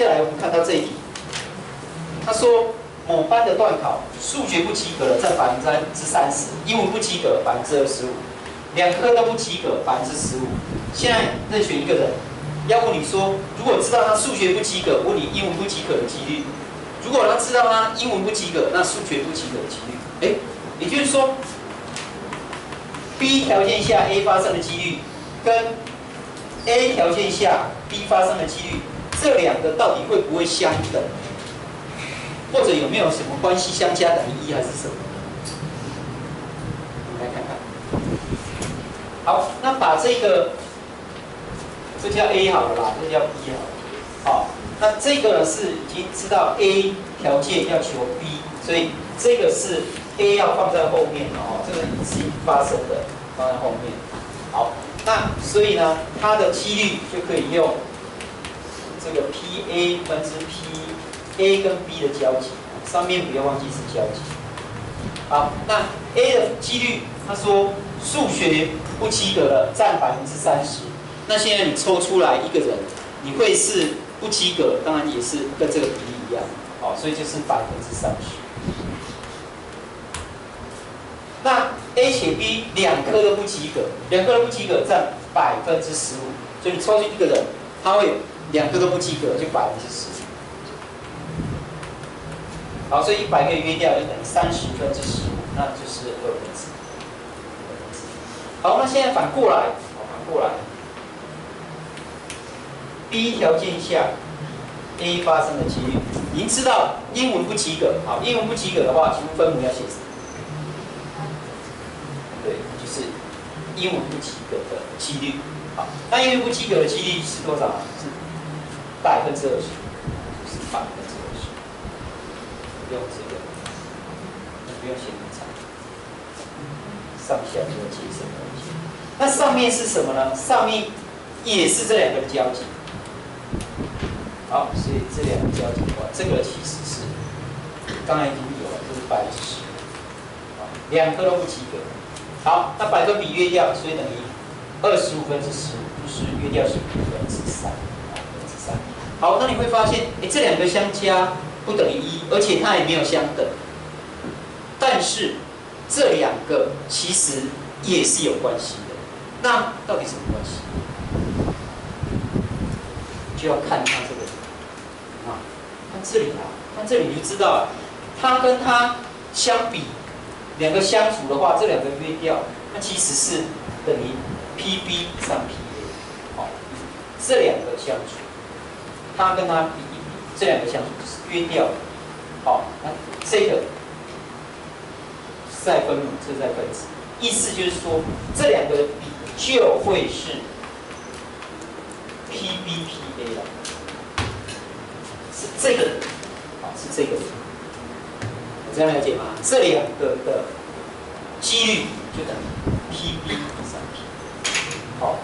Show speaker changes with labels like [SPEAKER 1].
[SPEAKER 1] 接下来我们看到这一题，他说某班的段考数学不及格的占百分之三十，英文不及格百分之二十五，两科都不及格百分之十五。现在任选一个人，要问你说，如果知道他数学不及格，问你英文不及格的几率；如果他知道他英文不及格，那数学不及格的几率，哎，也就是说，B 条件下 A 发生的几率跟 A 条件下 B 发生的几率，这两个到底会不会相等？或者有没有什么关系相加等于一还是什么？来看看。好，那把这个。这叫 A 好了吧，这叫 B 好。好，那这个呢是已经知道 A 条件要求 B，所以这个是 A 要放在后面哦，这个已经发生的放在后面。好，那所以呢，它的几率就可以用这个 PA 分之 P，A 跟 B 的交集，上面不要忘记是交集。好，那 A 的几率，他说数学不及格的占百分之三十。那现在你抽出来一个人，你会是不及格，当然也是跟这个比例一样，好，所以就是百分之三十。那 A 且 B 两科都不及格，两科都不及格占百分之十五，所以你抽出一个人，他会两个都不及格，就百分之十。好，所以一百可以约掉，就等于三十分之十五，那就是二分之。好，那现在反过来，反过来。B 条件下，A 发生的几率，您知道英文不及格，好，英文不及格的话，请问分母要写什么？对，就是英文不及格的几率，好，那英文不及格的几率是多少？是百分之二十，是百分之二十，用这个，不用写那么长，上下就要节省空间。那上面是什么呢？上面也是这两个的交集。好，所以这两个交集的话，这个其实是刚才已经有了，就是百分之十，两个都不及格。好，那百分比约掉，所以等于二十五分之十五，就是约掉是五，分之三。好，那你会发现，哎，这两个相加不等于一，而且它也没有相等。但是这两个其实也是有关系的。那到底什么关系？就要看它这个啊，看。这里啊，看这里你就知道了，它跟它相比，两个相除的话，这两个约掉，那其实是等于 PB 上 PA，好，这两个相除，它跟它比，这两个相除是约掉，好，那这个再分母，这再分子，意思就是说这两个比就会是 PBPA 了。是这个，啊，是这个，这样了解吗？这两个的几率就等于 PB 上 P，好。